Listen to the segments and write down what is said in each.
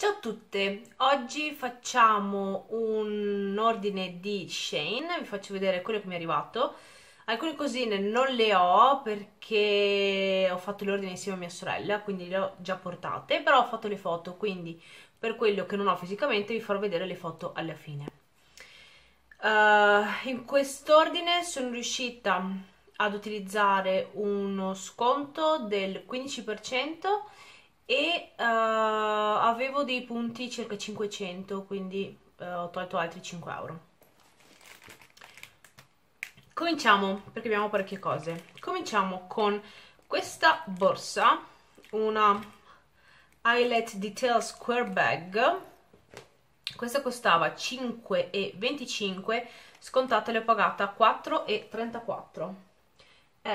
Ciao a tutte, oggi facciamo un ordine di Shane, vi faccio vedere quello che mi è arrivato. Alcune cosine non le ho perché ho fatto l'ordine insieme a mia sorella, quindi le ho già portate, però ho fatto le foto, quindi per quello che non ho fisicamente vi farò vedere le foto alla fine. Uh, in quest'ordine sono riuscita ad utilizzare uno sconto del 15% e uh, avevo dei punti circa 500 quindi uh, ho tolto altri 5 euro. Cominciamo perché abbiamo parecchie cose. Cominciamo con questa borsa una Eyelet Detail Square Bag. Questa costava 5,25 scontata l'ho pagata 4,34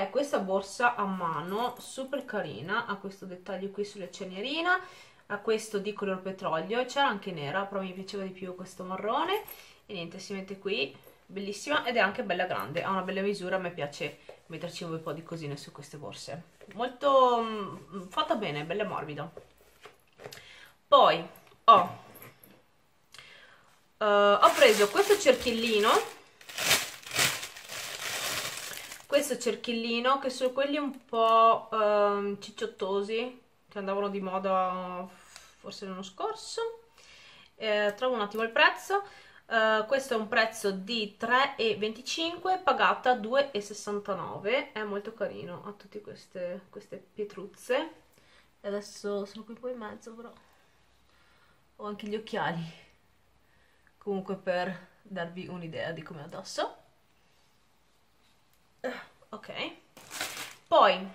è questa borsa a mano super carina ha questo dettaglio qui sulla cenierina ha questo di color petrolio c'era anche nera però mi piaceva di più questo marrone. E niente si mette qui bellissima ed è anche bella grande ha una bella misura a me piace metterci un po' di cosine su queste borse. Molto mh, mm, fatta bene bella morbida. Poi ho uh, ho preso questo cerchillino questo cerchillino che sono quelli un po' um, cicciottosi che andavano di moda forse l'anno scorso. Eh, trovo un attimo il prezzo. Uh, questo è un prezzo di 3,25 pagata 2,69 è molto carino ha tutte queste, queste pietruzze. E adesso sono qui poi in mezzo però ho anche gli occhiali. Comunque per darvi un'idea di come addosso ok. Poi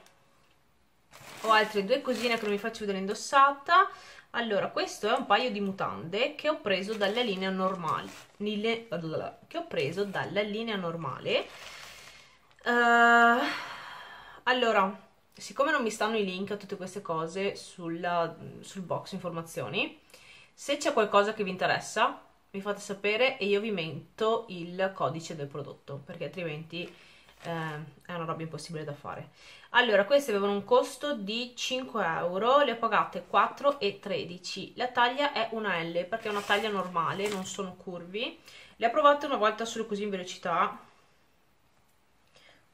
ho altre due cosine che non vi faccio vedere indossata. Allora questo è un paio di mutande che ho preso dalla linea normale che ho preso dalla linea normale uh, allora siccome non mi stanno i link a tutte queste cose sulla, sul box informazioni se c'è qualcosa che vi interessa mi fate sapere e io vi mento il codice del prodotto perché altrimenti eh, è una roba impossibile da fare. Allora queste avevano un costo di 5 euro le ho pagate 4,13 la taglia è una L perché è una taglia normale non sono curvi. Le ho provate una volta solo così in velocità.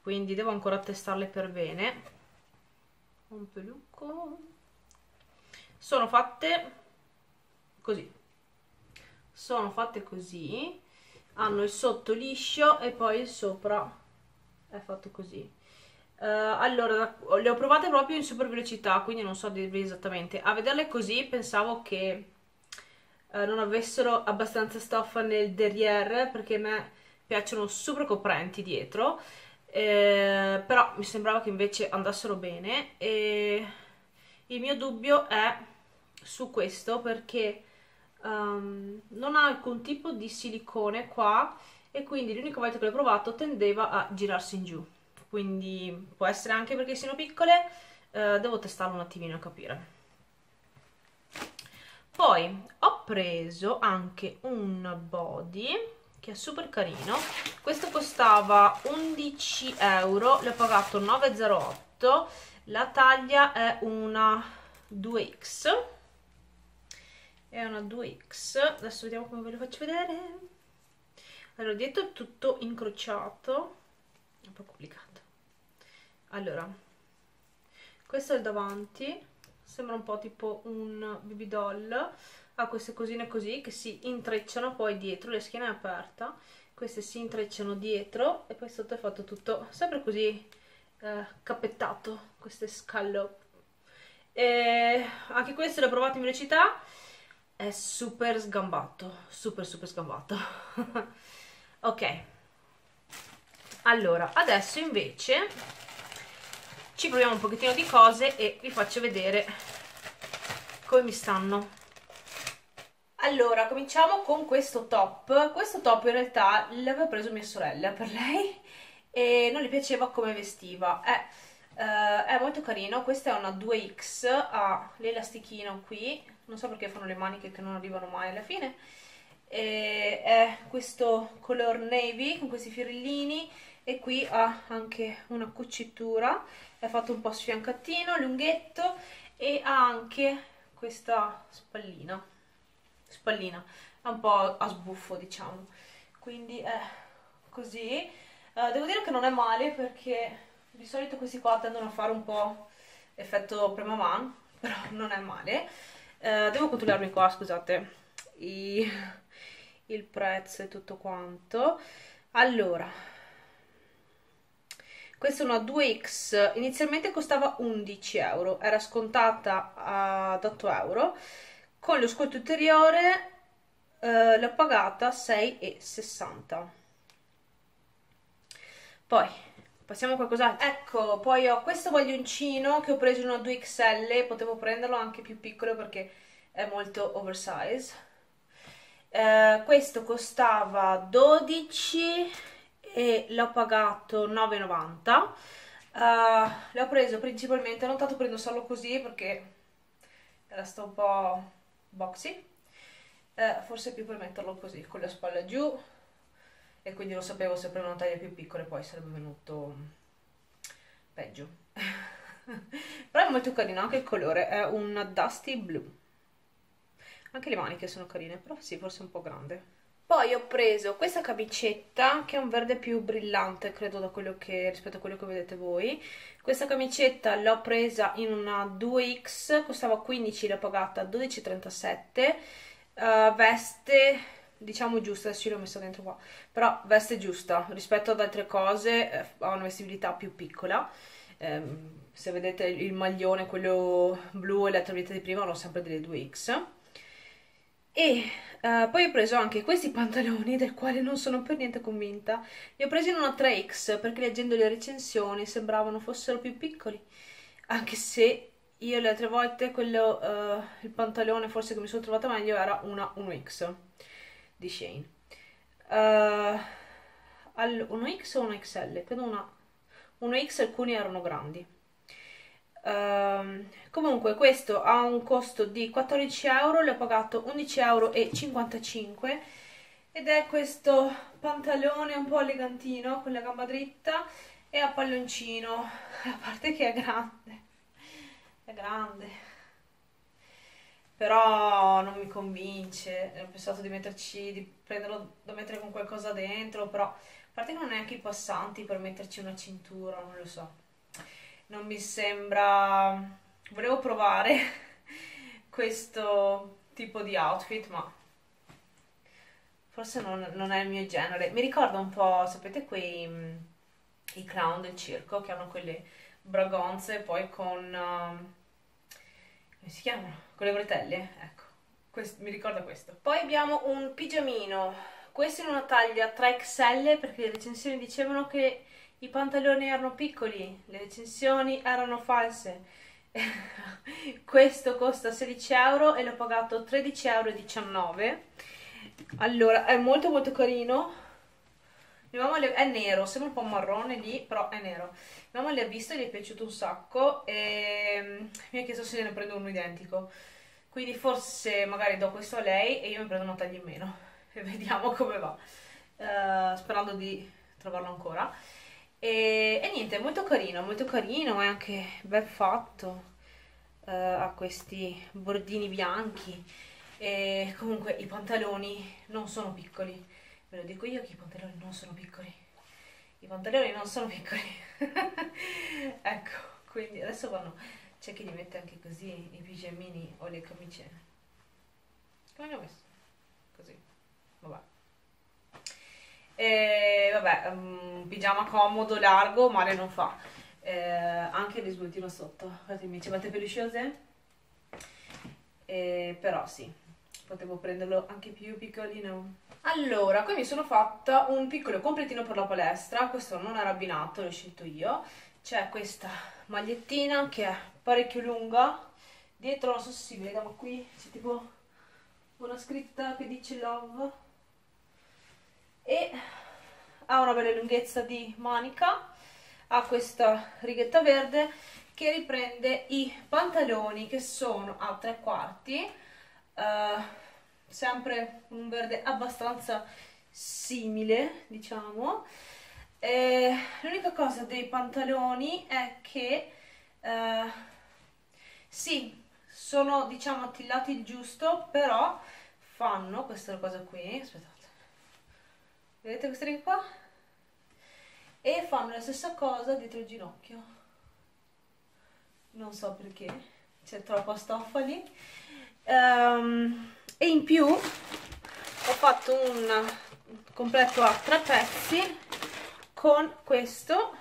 Quindi devo ancora testarle per bene. Un pelucco. Sono fatte così. Sono fatte così. Hanno il sotto liscio e poi il sopra è fatto così. Uh, allora le ho provate proprio in super velocità quindi non so dirvi esattamente. A vederle così pensavo che uh, non avessero abbastanza stoffa nel derrière perché a me piacciono super coprenti dietro eh, però mi sembrava che invece andassero bene. E il mio dubbio è su questo perché um, non ha alcun tipo di silicone qua e quindi l'unica volta che l'ho provato tendeva a girarsi in giù. Quindi può essere anche perché siano piccole eh, devo testarlo un attimino a capire. Poi ho preso anche un body che è super carino. Questo costava 11 euro l'ho pagato 9,08 la taglia è una 2x è una 2x adesso vediamo come ve lo faccio vedere allora dietro è tutto incrociato un po' complicato. Allora questo è il davanti sembra un po' tipo un baby doll ha queste cosine così che si intrecciano poi dietro la schiena è aperta queste si intrecciano dietro e poi sotto è fatto tutto sempre così eh, cappettato queste scallop e anche questo l'ho provato in velocità è super sgambato super super sgambato ok. Allora adesso invece ci proviamo un pochettino di cose e vi faccio vedere come mi stanno. Allora cominciamo con questo top. Questo top in realtà l'aveva preso mia sorella per lei e non le piaceva come vestiva. È, uh, è molto carino. Questa è una 2x ha l'elastichino qui. Non so perché fanno le maniche che non arrivano mai alla fine e è questo color navy con questi fiorellini e qui ha anche una cucitura è fatto un po' sfiancatino, lunghetto e ha anche questa spallina spallina, è un po' a sbuffo diciamo, quindi è così. Uh, devo dire che non è male perché di solito questi qua tendono a fare un po' effetto prima man, però non è male. Uh, devo controllarmi qua, scusate, i, il prezzo e tutto quanto. Allora, questa è una 2X, inizialmente costava 11 euro, era scontata ad 8 euro, con lo sconto ulteriore eh, l'ho pagata 6,60. Poi passiamo a qualcos'altro. Ecco, poi ho questo maglioncino che ho preso in una 2XL, potevo prenderlo anche più piccolo perché è molto oversize. Eh, questo costava 12 e l'ho pagato 9,90 uh, l'ho preso principalmente non tanto prendo solo così perché resta un po' boxy. Uh, forse più per metterlo così con la spalla giù. E quindi lo sapevo se prendo una taglia più piccola poi sarebbe venuto peggio. Però è molto carino anche il colore è un dusty blu anche le maniche sono carine però sì forse un po' grande poi ho preso questa camicetta che è un verde più brillante credo che, rispetto a quello che vedete voi. Questa camicetta l'ho presa in una 2X, costava 15, l'ho pagata 12,37. Uh, veste diciamo giusta, adesso l'ho messa dentro qua, però veste giusta rispetto ad altre cose, eh, ha una vestibilità più piccola. Eh, se vedete il maglione, quello blu e le altre di prima, hanno sempre delle 2X. E Uh, poi ho preso anche questi pantaloni del quale non sono per niente convinta. Li ho presi in una 3X perché leggendo le recensioni sembravano fossero più piccoli. Anche se io le altre volte quello, uh, il pantalone forse che mi sono trovata meglio era una 1X di Shane. Uh, all, 1X o 1XL? Credo una 1X, alcuni erano grandi. Uh, comunque questo ha un costo di 14 euro, l'ho pagato 11,55 euro ed è questo pantalone un po' elegantino con la gamba dritta e a palloncino, a parte che è grande, è grande, però non mi convince, ho pensato di metterci, di prenderlo da mettere con qualcosa dentro, però a parte che non è anche i passanti per metterci una cintura, non lo so non mi sembra... Volevo provare questo tipo di outfit, ma forse non, non, è il mio genere. Mi ricorda un po', sapete, quei i clown del circo che hanno quelle bragonze poi con... Uh, come si chiamano? Con le bretelle, ecco. Questo, mi ricorda questo. Poi abbiamo un pigiamino. Questo in una taglia 3XL perché le recensioni dicevano che i pantaloni erano piccoli, le recensioni erano false. Questo costa 16 euro e l'ho pagato 13,19 euro. Allora, è molto molto carino. Mia mamma le... è nero, sembra un po' marrone lì, però è nero. Mia mamma l'ha visto e gli è piaciuto un sacco e mm, mi ha chiesto se ne prendo uno identico. Quindi forse magari do questo a lei e io mi prendo una taglia in meno e vediamo come va. Uh, sperando di trovarlo ancora. E, e niente, è molto carino, molto carino, è anche ben fatto. Uh, ha questi bordini bianchi e comunque i pantaloni non sono piccoli. Ve lo dico io che i pantaloni non sono piccoli. I pantaloni non sono piccoli. ecco, quindi adesso vanno c'è chi li mette anche così i pigiamini o le camicie. Come li ho messo? Così. Vabbè. E vabbè, un pigiama comodo, largo, male non fa. Eh, anche le svoltino sotto, guardatemi, ci fate pelusciose? Eh, però sì, potevo prenderlo anche più piccolino. Allora, qui mi sono fatta un piccolo completino per la palestra, questo non era abbinato, l'ho scelto io. C'è questa magliettina che è parecchio lunga, dietro non so se si vede, ma qui c'è tipo una scritta che dice love e ha una bella lunghezza di manica ha questa righetta verde che riprende i pantaloni che sono a tre quarti uh, sempre un verde abbastanza simile diciamo. L'unica cosa dei pantaloni è che uh, sì sono diciamo attillati il giusto però fanno questa cosa qui aspettate vedete queste righe qua? E fanno la stessa cosa dietro il ginocchio. Non so perché c'è troppa stoffa lì. Um, e in più ho fatto un completo a tre pezzi con questo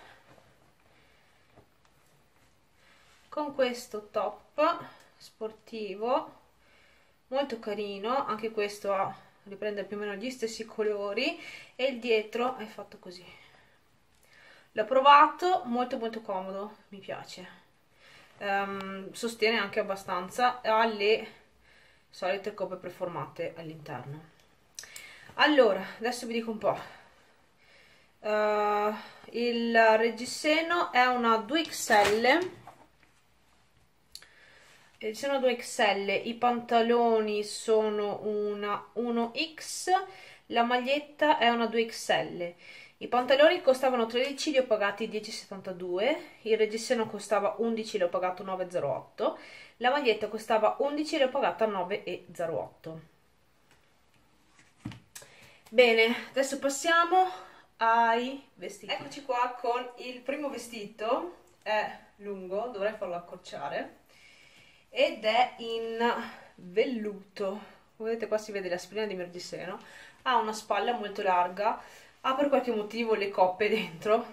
con questo top sportivo molto carino anche questo ha, riprende più o meno gli stessi colori e il dietro è fatto così. L'ho provato molto molto comodo mi piace. Um, sostiene anche abbastanza ha le solite coppe preformate all'interno. Allora adesso vi dico un po' uh, il reggiseno è una 2XL sono 2XL, i pantaloni sono una 1X, la maglietta è una 2XL. I pantaloni costavano 13, li ho pagati 10,72, il reggiseno costava 11, li ho pagato 9,08, la maglietta costava 11, li ho pagata 9,08. Bene, adesso passiamo ai vestiti. Eccoci qua con il primo vestito, è lungo, dovrei farlo accorciare ed è in velluto. Come vedete qua si vede la spina di Mergiseno. Ha una spalla molto larga. Ha per qualche motivo le coppe dentro.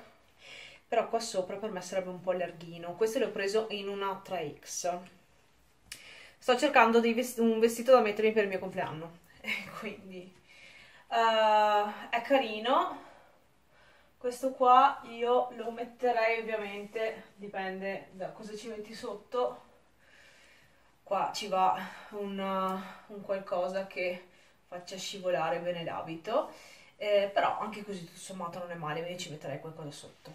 Però qua sopra per me sarebbe un po' larghino. Questo l'ho preso in una 3x sto cercando vest un vestito da mettermi per il mio compleanno. Quindi uh, è carino. Questo qua io lo metterei ovviamente dipende da cosa ci metti sotto qua ci va un, uh, un qualcosa che faccia scivolare bene l'abito. Eh, però anche così tutto sommato non è male io ci metterei qualcosa sotto.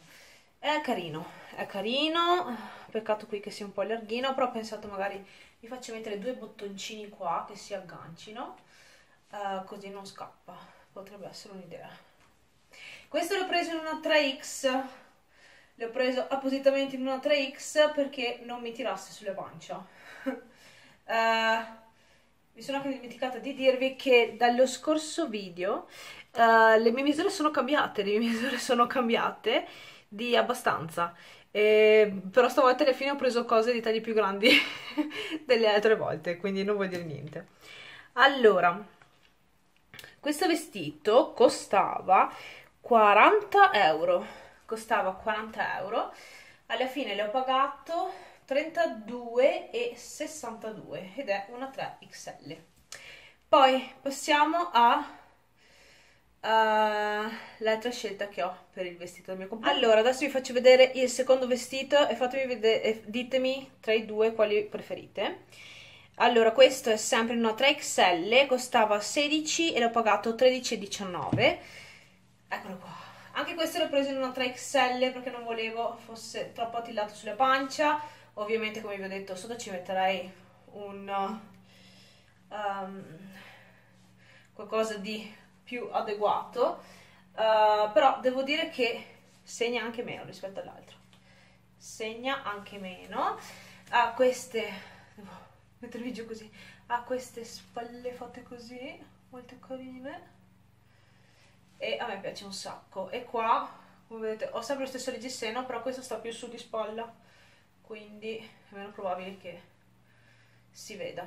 È carino è carino. Peccato qui che sia un po' larghino però ho pensato magari mi faccio mettere due bottoncini qua che si aggancino uh, così non scappa. Potrebbe essere un'idea. Questo l'ho preso in una 3x l'ho preso appositamente in una 3x perché non mi tirasse sulla pancia Uh, mi sono anche dimenticata di dirvi che dallo scorso video uh, le mie misure sono cambiate, le mie misure sono cambiate di abbastanza. E, però stavolta alla fine ho preso cose di tagli più grandi delle altre volte, quindi non vuol dire niente. Allora, questo vestito costava 40 euro, costava 40 euro, alla fine l'ho pagato 32 e 62 ed è una 3XL. Poi passiamo a Uh, l'altra scelta che ho per il vestito del mio compagno. Allora, adesso vi faccio vedere il secondo vestito e fatemi vedere, ditemi tra i due quali preferite. Allora, questo è sempre una 3XL, costava 16 e l'ho pagato 13,19. Eccolo qua. Anche questo l'ho preso in una 3XL perché non volevo fosse troppo attillato sulla pancia ovviamente come vi ho detto sotto ci metterei un um, qualcosa di più adeguato uh, però devo dire che segna anche meno rispetto all'altro. Segna anche meno. Ha queste devo mettervi giù così ha queste spalle fatte così molto carine e a me piace un sacco. E qua come vedete ho sempre lo stesso reggiseno però questo sta più su di spalla quindi è meno probabile che si veda.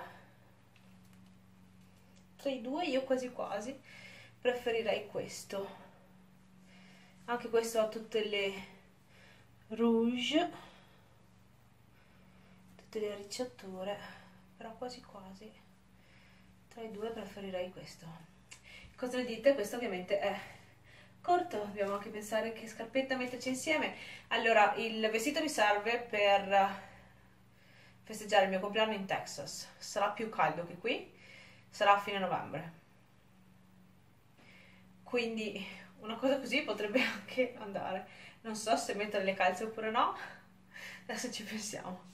Tra i due io quasi quasi preferirei questo. Anche questo ha tutte le rouge tutte le arricciature però quasi quasi tra i due preferirei questo. Cosa ne dite? questo ovviamente è corto, dobbiamo anche pensare che scarpetta metterci insieme. Allora, il vestito mi serve per festeggiare il mio compleanno in Texas. Sarà più caldo che qui, sarà a fine novembre. Quindi una cosa così potrebbe anche andare. Non so se mettere le calze oppure no, adesso ci pensiamo.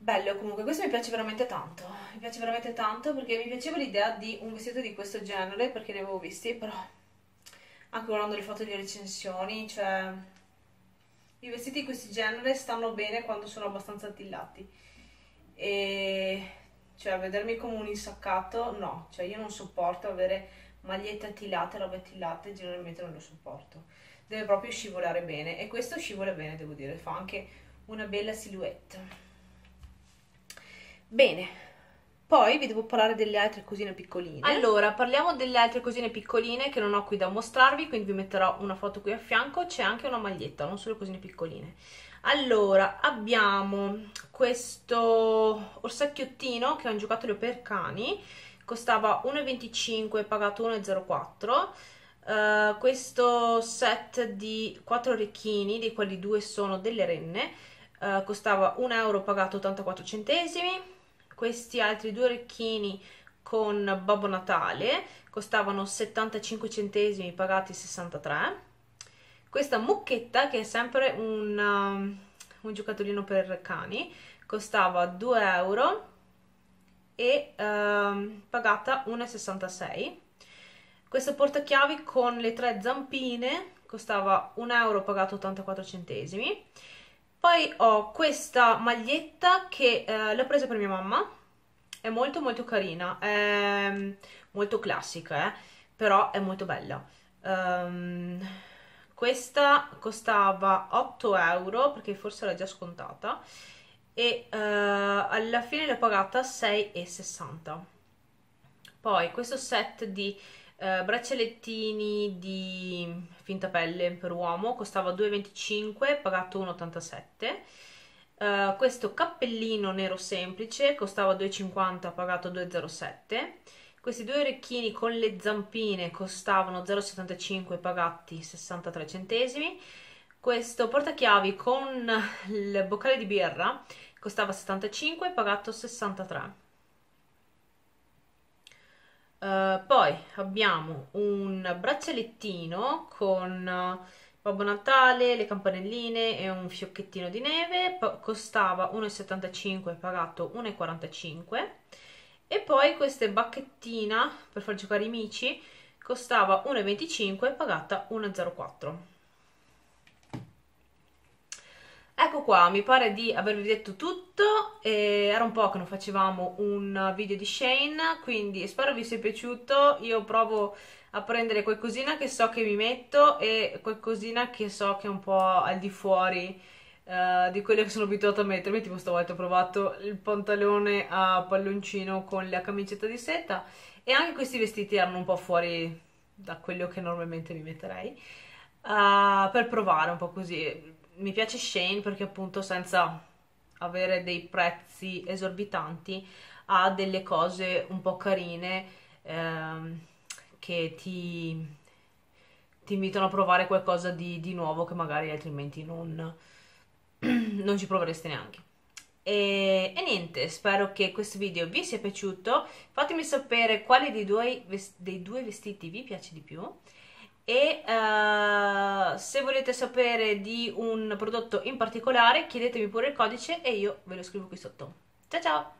Bello comunque, questo mi piace veramente tanto, mi piace veramente tanto perché mi piaceva l'idea di un vestito di questo genere perché ne avevo visti, però anche guardando le foto di recensioni, cioè i vestiti di questo genere stanno bene quando sono abbastanza attillati. E cioè vedermi come un insaccato, no, cioè io non sopporto avere magliette attillate, robe attillate, generalmente non lo sopporto. Deve proprio scivolare bene. E questo scivola bene, devo dire, fa anche una bella silhouette. Bene, poi vi devo parlare delle altre cosine piccoline. Allora, parliamo delle altre cosine piccoline che non ho qui da mostrarvi, quindi vi metterò una foto qui a fianco. C'è anche una maglietta, non solo cosine piccoline. Allora, abbiamo questo orsacchiottino che è un giocattolo per cani, costava 1,25, pagato 1,04. Uh, eh, questo set di 4 orecchini, di quelli due sono delle renne, uh, costava 1 euro pagato 84 centesimi questi altri due orecchini con Babbo Natale costavano 75 centesimi pagati 63 questa mucchetta che è sempre un, um, un giocattolino per cani costava 2 euro e um, pagata 1,66 questo portachiavi con le tre zampine costava 1 euro pagato 84 centesimi poi ho questa maglietta che eh, l'ho presa per mia mamma, è molto molto carina, è molto classica, eh, però è molto bella. Um, questa costava 8 euro perché forse era già scontata e uh, alla fine l'ho pagata 6,60. Poi questo set di uh, braccialettini di finta pelle per uomo, costava 2,25, pagato 1,87. Uh, eh, questo cappellino nero semplice costava 2,50, pagato 2,07. Questi due orecchini con le zampine costavano 0,75, pagati 63 centesimi. Questo portachiavi con il boccale di birra costava 75, pagato 63. Uh, poi abbiamo un braccialettino con uh, Babbo Natale, le campanelline e un fiocchettino di neve, costava 1,75 pagato 1,45 e poi questa bacchettina per far giocare i mici costava 1,25 pagata 1,04 Ecco qua, mi pare di avervi detto tutto, e era un po' che non facevamo un video di Shane, quindi spero vi sia piaciuto, io provo a prendere qualcosina che so che mi metto e qualcosina che so che è un po' al di fuori uh, di quelle che sono abituata a mettermi, tipo stavolta ho provato il pantalone a palloncino con la camicetta di seta e anche questi vestiti erano un po' fuori da quello che normalmente mi metterei, uh, per provare un po' così mi piace Shane perché appunto senza avere dei prezzi esorbitanti ha delle cose un po' carine ehm, che ti, ti, invitano a provare qualcosa di, di nuovo che magari altrimenti non, non ci provereste neanche. E, e, niente, spero che questo video vi sia piaciuto. Fatemi sapere quale dei due, dei due vestiti vi piace di più e uh, se volete sapere di un prodotto in particolare chiedetemi pure il codice e io ve lo scrivo qui sotto. Ciao ciao!